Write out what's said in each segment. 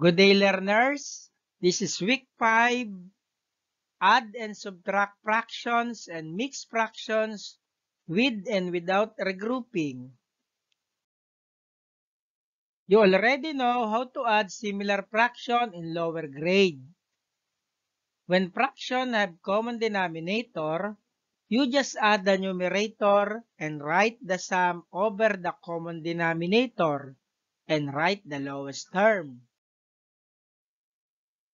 Good day, learners. This is week 5. Add and subtract fractions and mix fractions with and without regrouping. You already know how to add similar fraction in lower grade. When fraction have common denominator, you just add the numerator and write the sum over the common denominator and write the lowest term.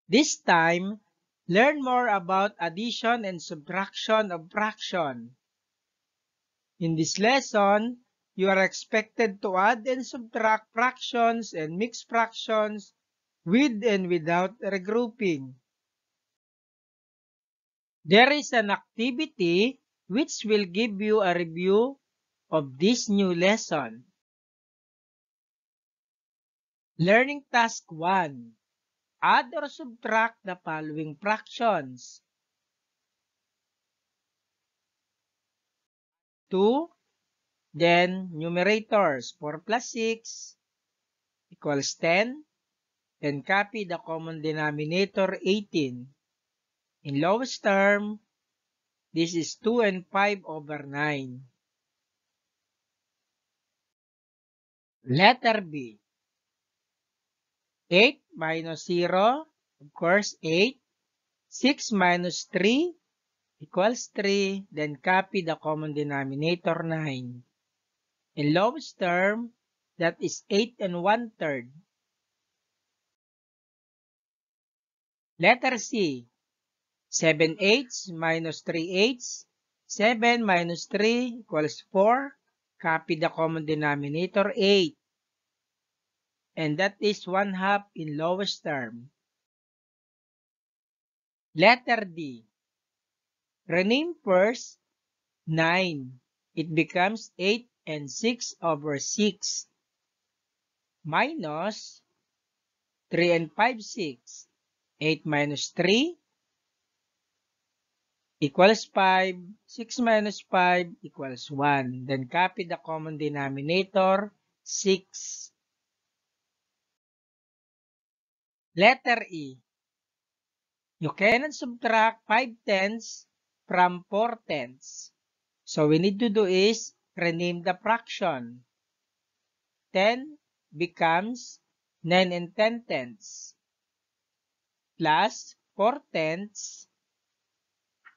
This time, learn more about addition and subtraction of fraction. In this lesson, you are expected to add and subtract fractions and mix fractions with and without regrouping. There is an activity which will give you a review of this new lesson. Learning Task 1 Add or subtract the following fractions. 2, then numerators 4 plus 6 equals 10, then copy the common denominator 18. In lowest term, this is 2 and 5 over 9. Letter B. 8 minus 0, of course 8. 6 minus 3 equals 3. Then copy the common denominator 9. In lowest term, that is 8 and 1 third. Letter C. 7 eighths minus 3 eighths. 7 minus 3 equals 4. Copy the common denominator 8 and that is 1 half in lowest term. Letter D. Rename first 9. It becomes 8 and 6 over 6 minus 3 and 5, 6. 8 minus 3 equals 5. 6 minus 5 equals 1. Then copy the common denominator, 6. Letter E. You cannot subtract 5 tenths from 4 tenths. So we need to do is rename the fraction. 10 becomes 9 and 10 tenths plus 4 tenths.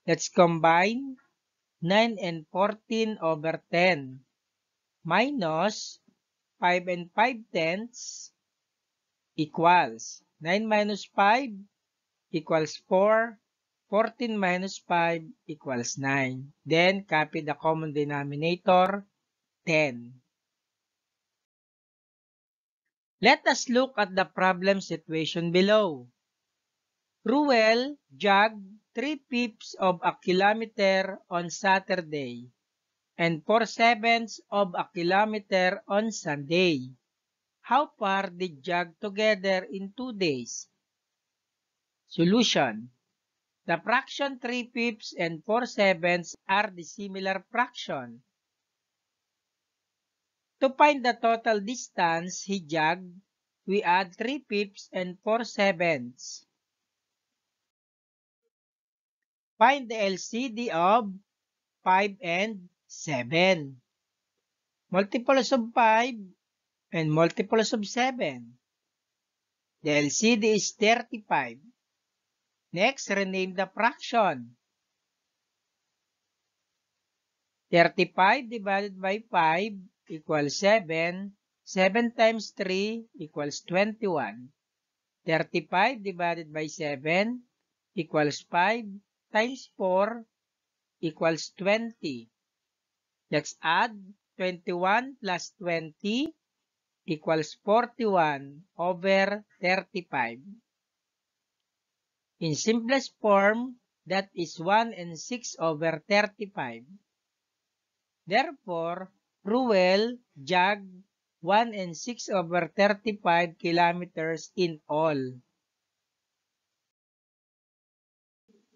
Let's combine 9 and 14 over 10 minus 5 and 5 tenths equals 9 minus 5 equals 4. 14 minus 5 equals 9. Then, copy the common denominator, 10. Let us look at the problem situation below. Ruel jogged 3 fifths of a kilometer on Saturday and 4 sevenths of a kilometer on Sunday. How far did jog together in two days? Solution. The fraction 3 fifths and 4 sevenths are the similar fraction. To find the total distance he jogged, we add 3 fifths and 4 sevenths. Find the LCD of 5 and 7. Multiples of 5 and multiples of 7. The LCD is 35. Next, rename the fraction. 35 divided by 5 equals 7. 7 times 3 equals 21. 35 divided by 7 equals 5 times 4 equals 20. Let's add 21 plus 20 equals 41 over 35. In simplest form, that is 1 and 6 over 35. Therefore, Ruel jogged 1 and 6 over 35 kilometers in all.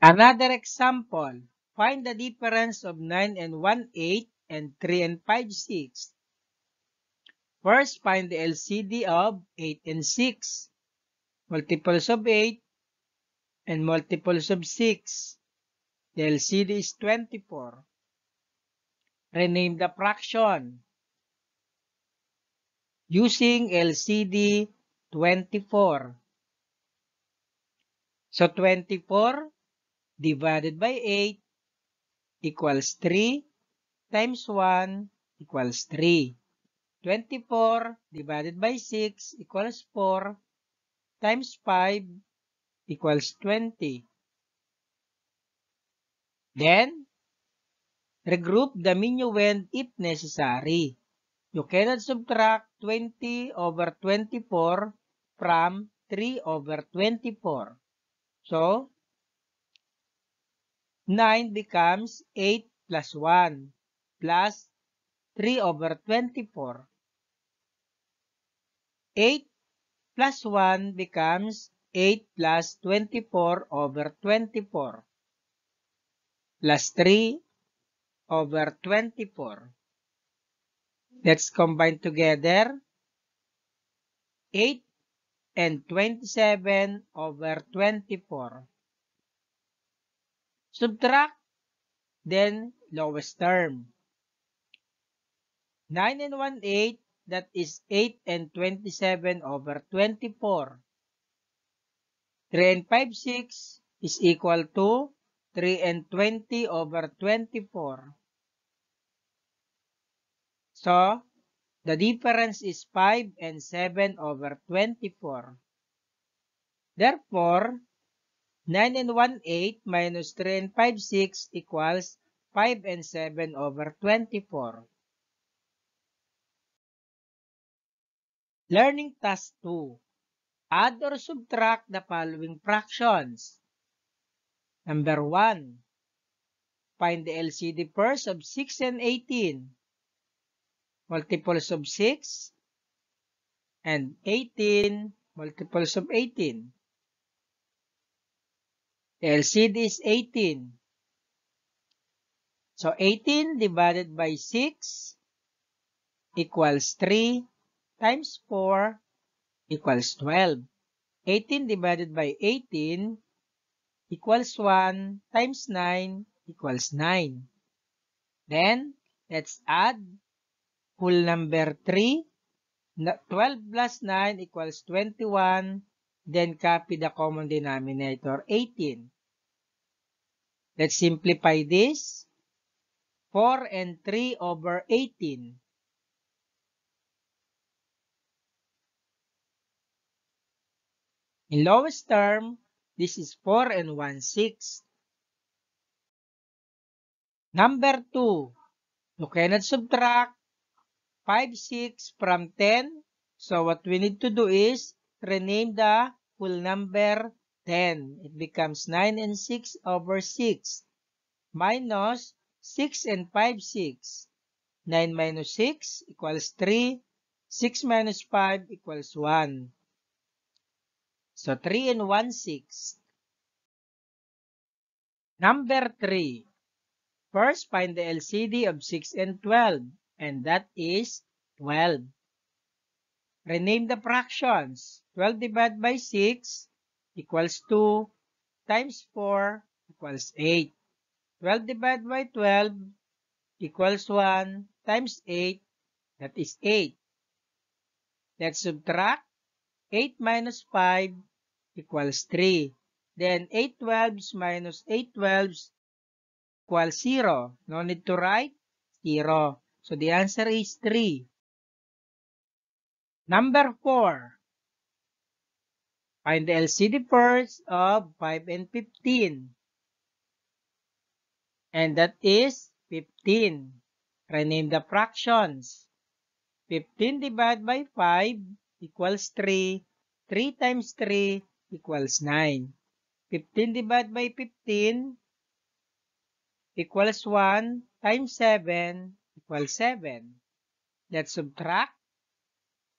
Another example, find the difference of 9 and 1 8 and 3 and 5 6 First, find the LCD of 8 and 6. multiples of 8, and multiples of 6. The LCD is 24. Rename the fraction using LCD 24. So 24 divided by 8 equals 3 times 1 equals 3. 24 divided by 6 equals 4 times 5 equals 20. Then, regroup the minuend if necessary. You cannot subtract 20 over 24 from 3 over 24. So, 9 becomes 8 plus 1 plus 3 over 24. 8 plus 1 becomes 8 plus 24 over 24 plus 3 over 24. Let's combine together 8 and 27 over 24. Subtract, then lowest term. 9 and 1 8, that is 8 and 27 over 24. 3 and 5, 6 is equal to 3 and 20 over 24. So, the difference is 5 and 7 over 24. Therefore, 9 and 1, 8 minus 3 and 5, 6 equals 5 and 7 over 24. Learning Task 2 Add or subtract the following fractions. Number 1. Find the LCD first of 6 and 18. Multiples of 6 and 18 multiples of 18. The LCD is 18. So 18 divided by 6 equals 3 times 4 equals 12. 18 divided by 18 equals 1 times 9 equals 9. Then, let's add whole number 3. 12 plus 9 equals 21. Then, copy the common denominator, 18. Let's simplify this. 4 and 3 over 18. In lowest term, this is 4 and 1 6. Number 2, you cannot subtract 5 6 from 10. So what we need to do is rename the whole number 10. It becomes 9 and 6 over 6 minus 6 and 5 6. 9 minus 6 equals 3. 6 minus 5 equals 1. So 3 and 1 6. Number 3. First, find the LCD of 6 and 12, and that is 12. Rename the fractions. 12 divided by 6 equals 2 times 4 equals 8. 12 divided by 12 equals 1 times 8, that is 8. Let's subtract 8 minus 5 equals 3. Then 8 twelves minus 8 twelves equals 0. No need to write 0. So the answer is 3. Number 4. Find the LCD first of 5 and 15. And that is 15. Rename the fractions. 15 divided by 5 equals 3. 3 times 3 equals 9. 15 divided by 15 equals 1 times 7 equals 7. Let's subtract.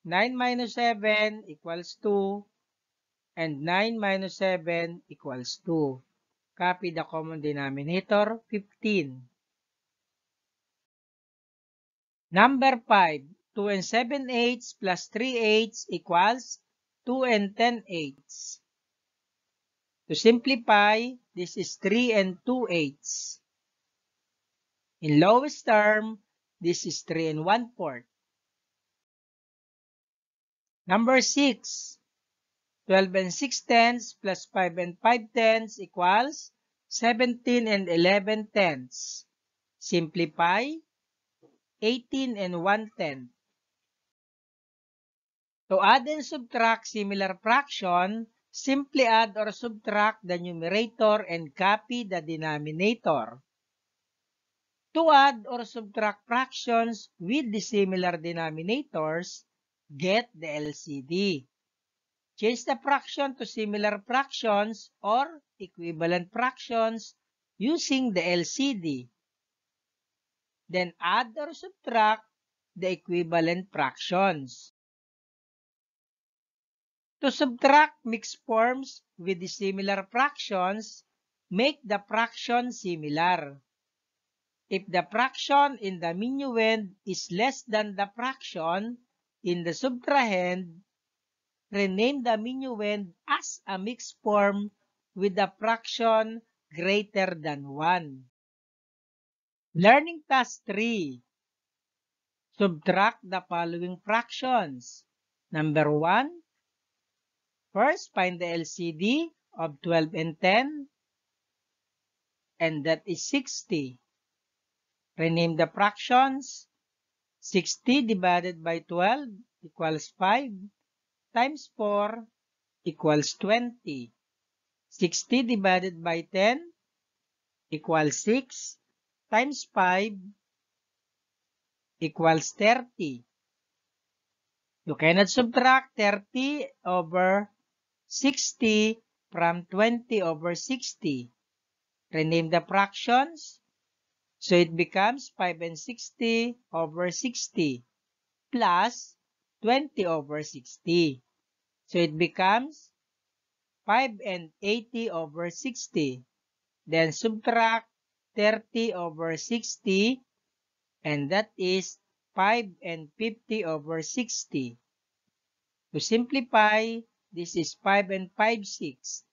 9 minus 7 equals 2 and 9 minus 7 equals 2. Copy the common denominator, 15. Number 5. 2 and 7 eighths plus 3 eighths equals 2 and 10 eighths. To simplify, this is 3 and 2 eighths. In lowest term, this is 3 and 1 fourth. Number 6. 12 and 6 tenths plus 5 and 5 tenths equals 17 and 11 tenths. Simplify, 18 and 1 tenth. To add and subtract similar fraction, simply add or subtract the numerator and copy the denominator. To add or subtract fractions with the similar denominators, get the LCD. Change the fraction to similar fractions or equivalent fractions using the LCD. Then add or subtract the equivalent fractions. To subtract mixed forms with the similar fractions, make the fraction similar. If the fraction in the minuend is less than the fraction in the subtrahend, rename the minuend as a mixed form with a fraction greater than 1. Learning Task 3. Subtract the following fractions. Number 1. First, find the LCD of 12 and 10. And that is 60. Rename the fractions. 60 divided by 12 equals 5 times 4 equals 20. 60 divided by 10 equals 6 times 5 equals 30. You cannot subtract 30 over 60 from 20 over 60. Rename the fractions. So it becomes 5 and 60 over 60 plus 20 over 60. So it becomes 5 and 80 over 60. Then subtract 30 over 60 and that is 5 and 50 over 60. To simplify, this is 5 and 5 6.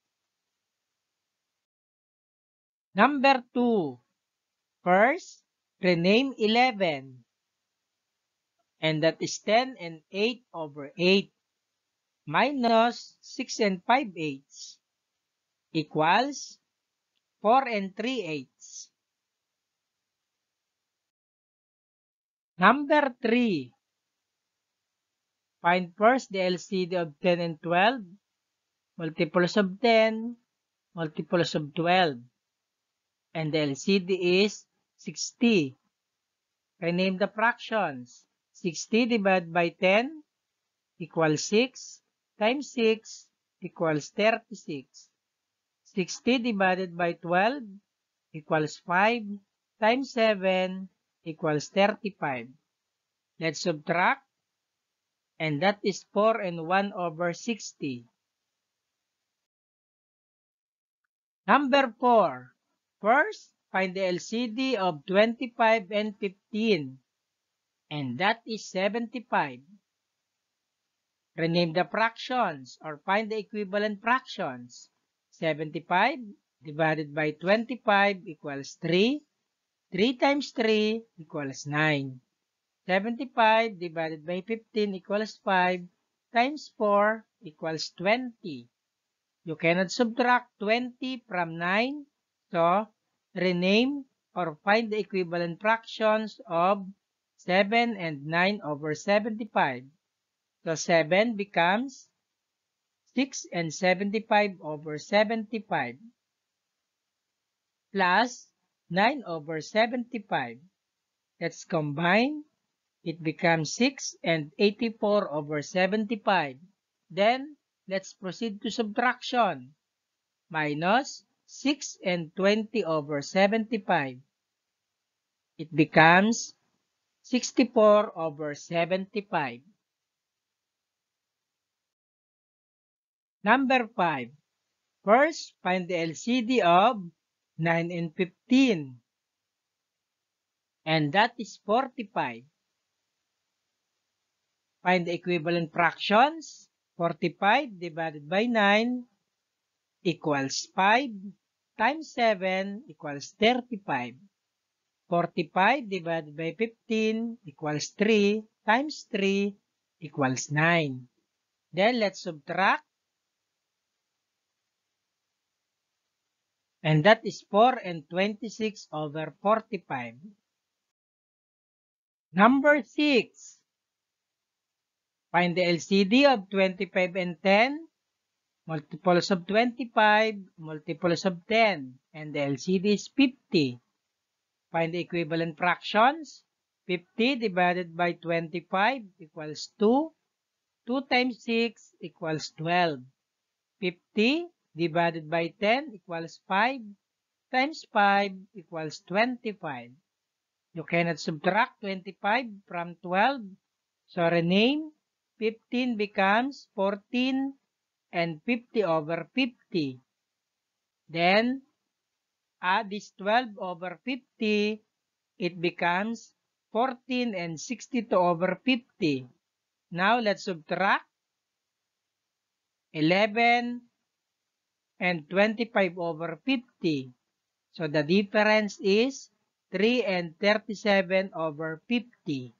Number 2. First, rename 11. And that is 10 and 8 over 8 minus 6 and 5 eighths equals 4 and 3 eighths. Number 3. Find first the LCD of 10 and 12, multiples of 10, multiples of 12. And the LCD is 60. Rename the fractions. 60 divided by 10 equals 6 times 6 equals 36. 60 divided by 12 equals 5 times 7 equals 35. Let's subtract. And that is 4 and 1 over 60. Number 4. First, find the LCD of 25 and 15. And that is 75. Rename the fractions or find the equivalent fractions. 75 divided by 25 equals 3. 3 times 3 equals 9. 75 divided by 15 equals 5 times 4 equals 20. You cannot subtract 20 from 9, so rename or find the equivalent fractions of 7 and 9 over 75. So 7 becomes 6 and 75 over 75 plus 9 over 75. Let's combine. It becomes 6 and 84 over 75. Then, let's proceed to subtraction. Minus 6 and 20 over 75. It becomes 64 over 75. Number 5. First, find the LCD of 9 and 15. And that is 45. Find the equivalent fractions. 45 divided by 9 equals 5 times 7 equals 35. 45 divided by 15 equals 3 times 3 equals 9. Then let's subtract. And that is 4 and 26 over 45. Number 6. Find the LCD of 25 and 10. Multiples of 25, multiples of 10. And the LCD is 50. Find the equivalent fractions. 50 divided by 25 equals 2. 2 times 6 equals 12. 50 divided by 10 equals 5 times 5 equals 25. You cannot subtract 25 from 12. So rename 15 becomes 14 and 50 over 50. Then add this 12 over 50, it becomes 14 and 62 over 50. Now let's subtract 11 and 25 over 50. So the difference is 3 and 37 over 50.